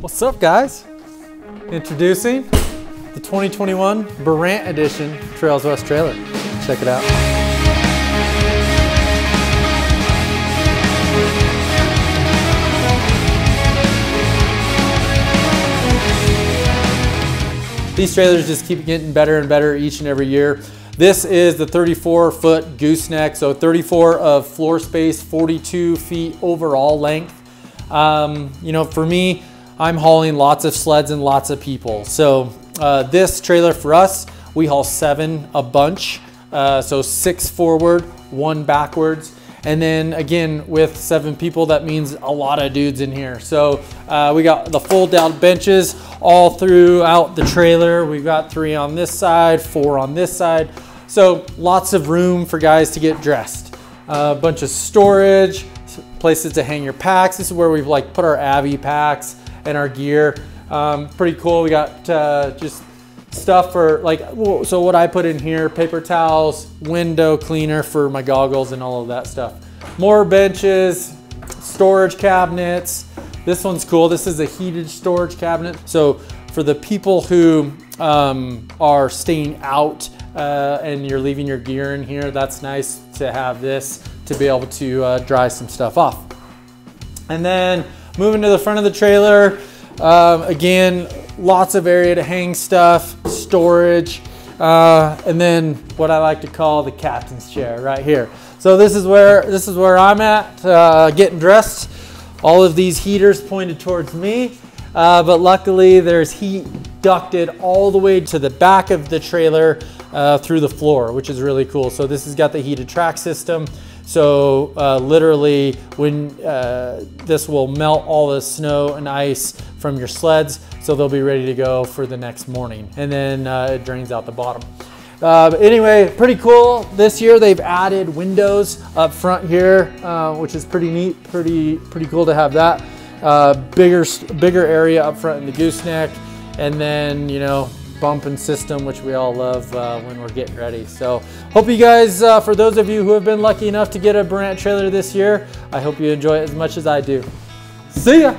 What's up guys? Introducing the 2021 Burandt Edition Trails West trailer. Check it out. These trailers just keep getting better and better each and every year. This is the 34 foot gooseneck, so 34 of floor space, 42 feet overall length. Um, you know, for me, I'm hauling lots of sleds and lots of people. So uh, this trailer for us, we haul seven a bunch. Uh, so six forward, one backwards. And then again, with seven people, that means a lot of dudes in here. So uh, we got the fold down benches all throughout the trailer. We've got three on this side, four on this side. So lots of room for guys to get dressed. A bunch of storage, places to hang your packs. This is where we've like put our Avi packs and our gear. Um, pretty cool. We got uh, just stuff for like, so what I put in here, paper towels, window cleaner for my goggles and all of that stuff. More benches, storage cabinets. This one's cool. This is a heated storage cabinet. So for the people who um, are staying out uh, and you're leaving your gear in here, that's nice to have this to be able to uh, dry some stuff off. And then moving to the front of the trailer, um, again, lots of area to hang stuff, storage, uh, and then what I like to call the captain's chair right here. So this is where this is where I'm at, uh, getting dressed. All of these heaters pointed towards me, uh, but luckily there's heat ducted all the way to the back of the trailer uh, through the floor, which is really cool. So this has got the heated track system. So uh, literally when uh, this will melt all the snow and ice from your sleds, so they'll be ready to go for the next morning. And then uh, it drains out the bottom. Uh, anyway, pretty cool. This year they've added windows up front here, uh, which is pretty neat, pretty, pretty cool to have that. Uh, bigger, bigger area up front in the gooseneck. And then, you know, bumping system, which we all love uh, when we're getting ready. So hope you guys, uh, for those of you who have been lucky enough to get a Burandt trailer this year, I hope you enjoy it as much as I do. See ya!